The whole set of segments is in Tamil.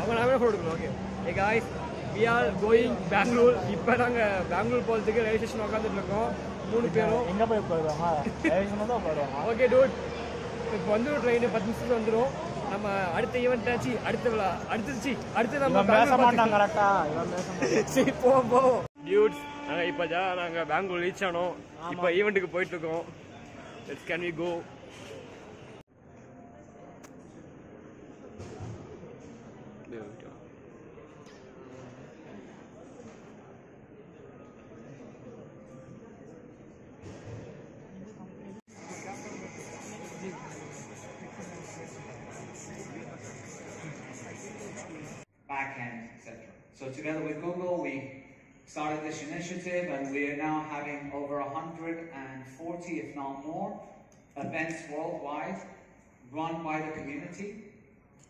அவங்க நாமே ஃபோட்டோ எடுக்கணும் okay hey guys we are going Bangalore இப்போ நாங்கள் பெங்களூர் போகிறதுக்கு ரயில்வே ஸ்டேஷன் உட்காந்துட்டு இருக்கோம். மூணு பேரும். எங்கே போய் போயிடுவாங்க? ரயில்வே தான் போயிடுவாங்க. ஓகே டூட் இப்போ வந்து ட்ரெயின் பத்து நிமிஷத்துக்கு வந்துடும் நம்ம அடுத்த ஈவெண்ட் ஆச்சு அடுத்த விழா. அடுத்துச்சு அடுத்து நம்ம பேச மாட்டான் கரெக்டா இவன் பேச மாட்டான். சரி போவோம் போவோம். டியூட்ஸ் நாங்கள் இப்போ தான் நாங்கள் பெங்களூர் ரீச் ஆனோம். இப்போ ஈவெண்ட்டுக்கு போயிட்டு இருக்கோம். Let's can we go together with Google, we started this initiative and we are now having over 140, if not more, events worldwide run by the community.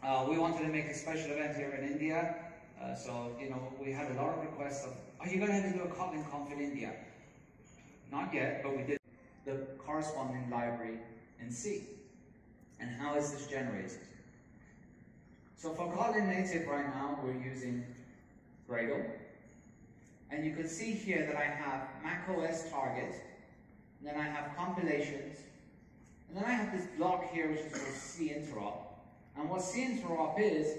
Uh, we wanted to make a special event here in India. Uh, so, you know, we had a lot of requests of, are you going to have to do a Kotlin Conf in India? Not yet, but we did the corresponding library in C. And how is this generated? So for Kotlin Native right now, we're using Gradle. And you can see here that I have macOS target, and then I have compilations, and then I have this block here which is called C interop. And what C interop is,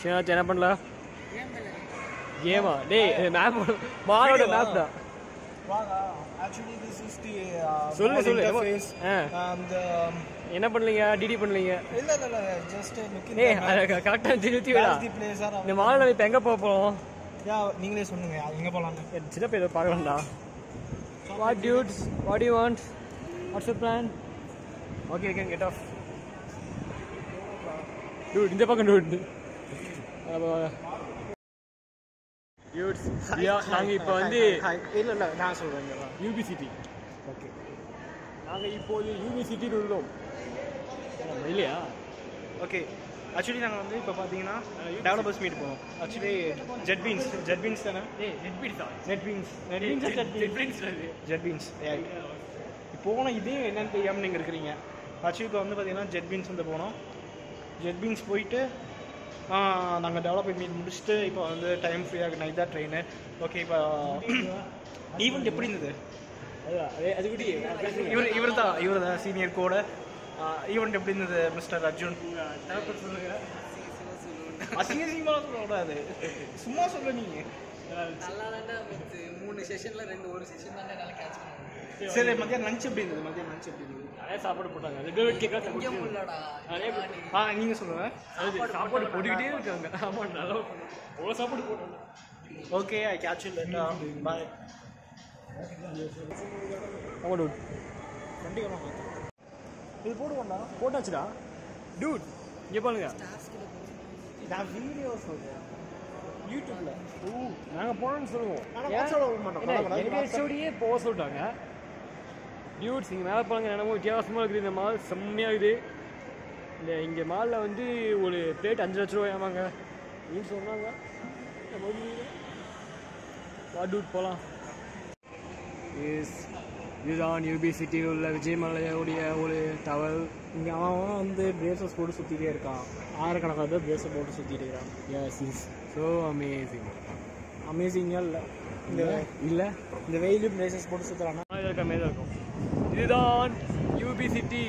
ஷேனாத் என்ன பண்ணல கேமா. டேய் மேப் மாலோட மேப் தான். தி சொல்லு, சொல்லு. அந்த என்ன பண்ணலீங்க? டிடி பண்ணலீங்க? இல்ல இல்ல இல்ல ஜஸ்ட் லுக்கிங் ஏய் கரெக்டாக நிறுத்தி விடா. இந்த மாலில் இப்போ எங்கே போக போகிறோம் யா நீங்களே சொல்லுங்க எங்க போலாம்னு. சின்ன பேர் பார்க்கலாம்டா. What dudes what you want what's your plan okay can get off dude இந்த பக்கம் டியூட்ஸ் நாங்கள் இப்போ வந்து இல்ல இல்ல நான் சொல்றேன் யூபிசிட்டி ஓகே நாங்கள் இப்போது யூபிசிட்டியில் உள்ளோம் இல்லையா ஓகே ஆக்சுவலி நாங்கள் வந்து இப்போ பார்த்தீங்கன்னா டெவலப்பர்ஸ் மீட் போனோம் actually jet beans jet beans தானே நெட் பீட் தான் net beans net beans jet beats jet beans போன இதே என்னன்னு தெரியாமல் நீங்கள் இருக்கிறீங்க ஆக்சுவலி இப்போ வந்து பார்த்தீங்கன்னா ஜெட் பீன்ஸ் வந்து போனோம் ஜெட் பீன்ஸ் போயிட்டு நாங்கள் டெவலப்மெண்ட் மீட் முடிச்சுட்டு இப்போ வந்து டைம் ஃப்ரீயாக நைட் தான் ட்ரெயின் ஓகே இப்போ ஈவெண்ட் எப்படி இருந்தது? அது குட்டி. இவர் இவர் தான் இவர் தான் சீனியர் கூட ஈவெண்ட் எப்படி இருந்தது மிஸ்டர் அர்ஜுன்? அசிங்கசிங்கமாக சொல்லக்கூடாது சும்மா சொல்ல நீங்க. நல்லா தாண்டா மித்து மூணு செஷன்ல ரெண்டு ஒரு செஷன் தாண்டா கேட்ச் சரி மத்தியானம் லஞ்ச் எப்படி இருந்தது? மத்தியானம் லஞ்ச் எப்படி இருந்தது? நிறைய சாப்பாடு போட்டாங்க. ரெகுலர் கேட்க இங்கே உள்ளடா. நிறைய ஆ நீங்கள் சொல்லுங்கள் அது சாப்பாடு போட்டுக்கிட்டே இருக்காங்க. ஆமா நல்லா அவ்வளோ சாப்பாடு போட்டாங்க okay I catch you later bye ஆமா டூட் கண்டிப்பாக இது போடுவோம்டா. போட்டாச்சுடா. டூட் இங்கே பாருங்க. நான் வீடியோ சொல்கிறேன் யூடியூப்ல. ஓ நாங்கள் போனோம்னு சொல்லுவோம். எங்க ஹெச்ஓடியே போக சொல்லிட்டாங்க. டியூட்ஸ் இங்கே மேலே போனாங்க என்னமோ வித்தியாசமாக இருக்குது இந்த மால் செம்மையாக இருக்குது. இந்த இங்கே மாலில் வந்து ஒரு பிளேட் அஞ்சு லட்ச ரூபாய் ஆமாங்க நீ சொன்னாங்க. வா டூட் போகலாம் இஸ் இதுதான் யூபி சிட்டியில் உள்ள விஜயமலையோடைய ஒரு டவர் இங்கே அவன் வந்து பிரேசஸ் போட்டு சுற்றிட்டே இருக்கான். ஆயிரக்கணக்கான பேர் பிரேசஸ் போட்டு சுற்றிட்டே இருக்கான். எஸ் இஸ் ஸோ அமேசிங் அமேசிங்காக இல்லை. இந்த இல்லை. இந்த வெயிலும் பிரேசஸ் போட்டு சுற்றுறான்னா இருக்க மாதிரி தான் இருக்கும். இதுதான் யூபி சிட்டி